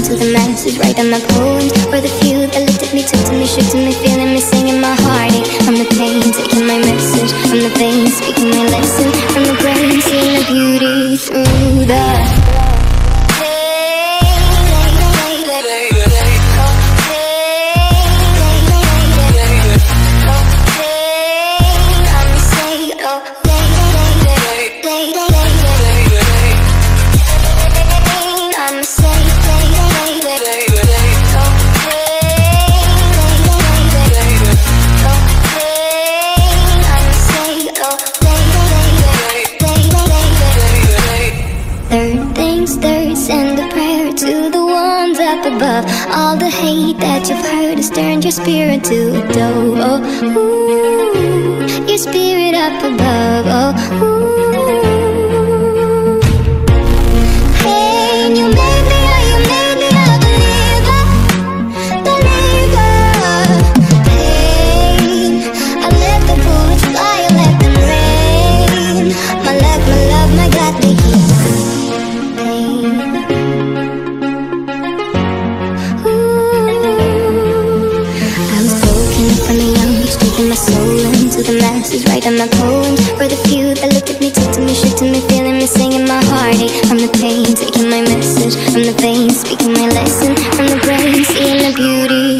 Into the masses, writing my poems for the few that looked at me, took to me, to me, feeling me, singing my heartache from the pain, taking my message from the veins, speaking my lesson. From the brain, seeing the beauty through the. Third, send a prayer to the ones up above. All the hate that you've heard has turned your spirit to dove. Oh, ooh, your spirit up above. Oh, ooh. The masses, writing my poems for the few that looked at me, took to me, shook to me, feeling me, singing my heartache from the pain, taking my message from the veins, speaking my lesson. From the brain, seeing the beauty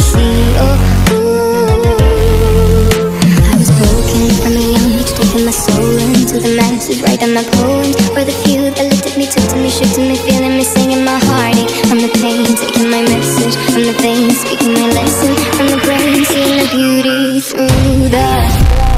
my poems Were the few that looked at me, took to me, shook to me Feeling me, singing my heartache I'm the pain, taking my message I'm the veins, speaking my lesson. I'm the brain, seeing the beauty through the